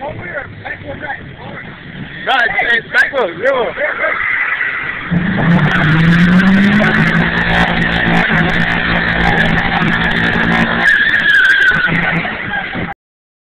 No, it's, it's back one, zero. Thank you.